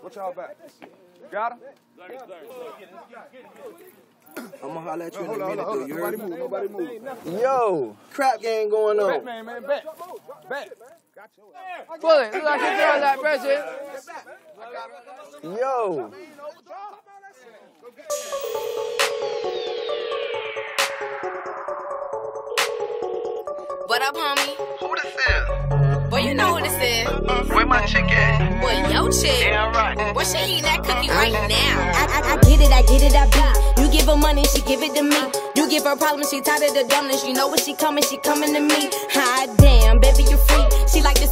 What y'all back? Got him? I'm gonna holler at you Hold in a minute, hold though. on. You heard me? move. Nobody move. Yo, crap game going Bet, on. man, man. Bet. Bet. Bullet, look like you throw that pressure. Yo, What up, homie? Who this is? Boy, you know who this is. Uh-uh. Where my chick at? Boy, yo chick. Yeah, right. Boy, she eating that cookie right now. I, I, I get it, I get it, I beat. You give her money, she give it to me. You give her problems, she tired of the dumbness. You know when she coming, she coming to me. Hot damn, baby, you free.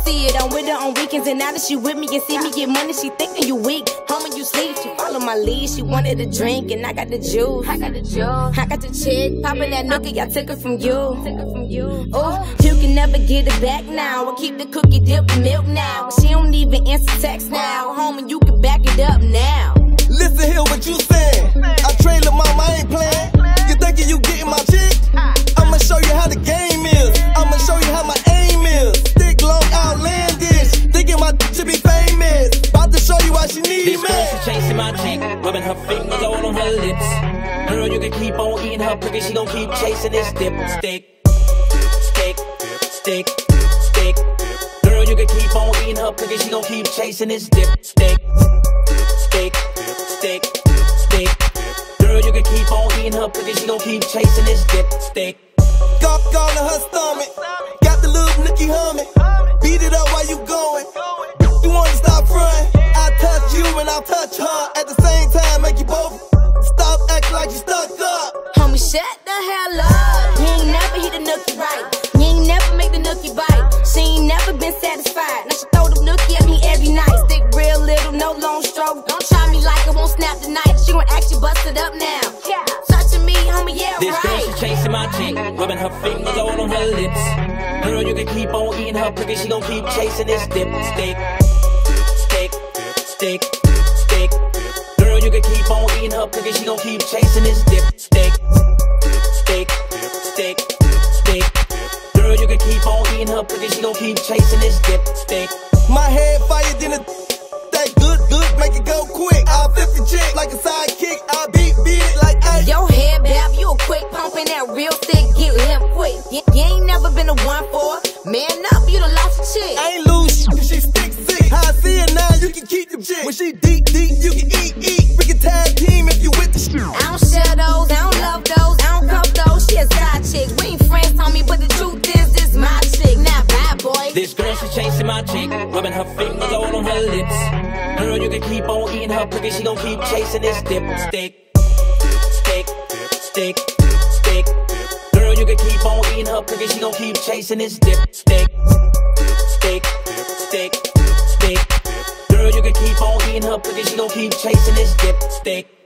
She like to see it. I'm with her on weekends, and now that she with me and see me get money, she thinking you weak. Homie, you sleep. She follow my lead. She wanted a drink, and I got the juice. I got the juice. I got the chick popping that nookie. I took it from you. Took it from you. Oh, you can never get it back now. I keep the cookie dipped in milk now. She don't even answer text now. Homie, you can back it up now. listen here what you saying. Her fingers all on her lips. Girl, you can keep on eating her cookie, she gon' keep chasing this dip. Stick, stick, stick, stick. Girl, you can keep on eating her cookie, she gon' keep chasing this dip. Stick, stick, stick, stick. Girl, you can keep on eating her cookie, she gon' keep chasing this dip. Stick. Gawk all in her stomach. Got the little nookie humming. Beat it up while you going. You wanna stop frontin'? I touch you and I'll touch her. At the long. Don't try me like I won't snap the knife. She gon' actually bust it up now. Touching me, homie, yeah, This girl, she chasing my cheek, rubbing her fingers all on her lips. Girl, you can keep on eating her cookie, she gon' keep chasing this dip. Stick, stick, stick, stick. Girl, you can keep on eating her cookie, she gon' keep chasing this dip. Stick, stick, stick, stick. Girl, you can keep on eating her cookie, she gon' keep chasing this dip. Stick. My head fire, then it the chick like a sidekick. I beat, beat like I. Your head bab, you a quick pumping that real thick, get him quick. You, you ain't never been a one for. Man up, you done lost a chick. I ain't lose she stick sick. How I see it now, you can keep the chick. When she deep, deep, you can eat, rubbing her fingers all on her lips. Girl, you can keep on eating her cookie, she gon' keep chasing this dip. Stick, stick, stick, stick. Girl, you can keep on eating her cookie, she gon' keep chasing this dip. Stick, stick, stick, stick. Girl, you can keep on eating her cookie, she gon' keep chasing this dip. Stick.